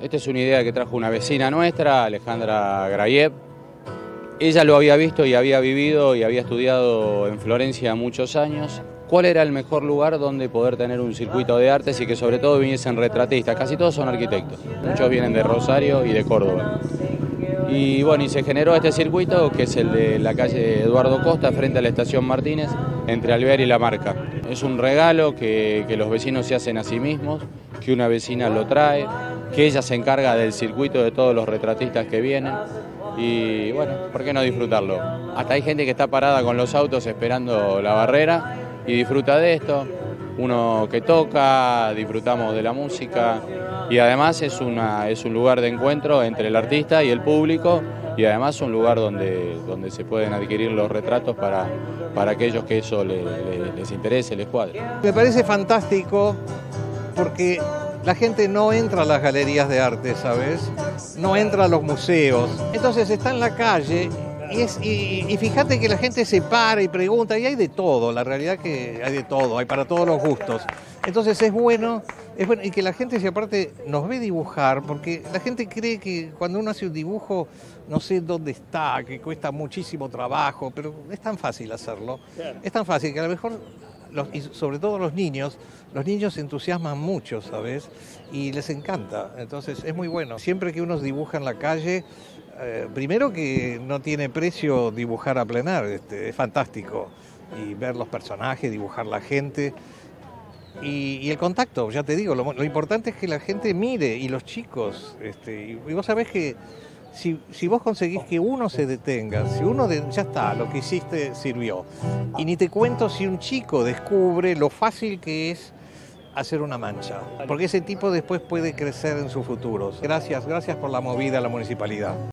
Esta es una idea que trajo una vecina nuestra, Alejandra Grayev. Ella lo había visto y había vivido y había estudiado en Florencia muchos años. ¿Cuál era el mejor lugar donde poder tener un circuito de artes y que sobre todo viniesen retratistas? Casi todos son arquitectos, muchos vienen de Rosario y de Córdoba. Y bueno, y se generó este circuito que es el de la calle Eduardo Costa frente a la estación Martínez, entre Alvear y La Marca. Es un regalo que, los vecinos se hacen a sí mismos, que una vecina lo trae, que ella se encarga del circuito de todos los retratistas que vienen. Y bueno, ¿por qué no disfrutarlo? Hasta hay gente que está parada con los autos esperando la barrera y disfruta de esto. Uno que toca, disfrutamos de la música y además es, una, es un lugar de encuentro entre el artista y el público y además un lugar donde, donde se pueden adquirir los retratos para, para aquellos que eso les, les, interese, les cuadre. Me parece fantástico porque la gente no entra a las galerías de arte, ¿sabes? No entra a los museos. Entonces está en la calle es, y, y, fíjate que la gente se para y pregunta, y hay de todo, la realidad que hay de todo, hay para todos los gustos. Entonces es bueno, es bueno, y que la gente, si aparte nos ve dibujar, porque la gente cree que cuando uno hace un dibujo, no sé dónde está, que cuesta muchísimo trabajo, pero es tan fácil hacerlo. Es tan fácil que a lo mejor los, y sobre todo los niños, los niños se entusiasman mucho, ¿sabes? Y les encanta, entonces es muy bueno. Siempre que uno dibuja en la calle, eh, primero que no tiene precio dibujar a plenar, este, es fantástico. Y ver los personajes, dibujar la gente. Y, el contacto, ya te digo, lo, importante es que la gente mire y los chicos, este, y, vos sabés que si, vos conseguís que uno se detenga, si uno ya está, lo que hiciste sirvió. Y ni te cuento si un chico descubre lo fácil que es hacer una mancha, porque ese tipo después puede crecer en sus futuros. Gracias, gracias por la movida a la municipalidad.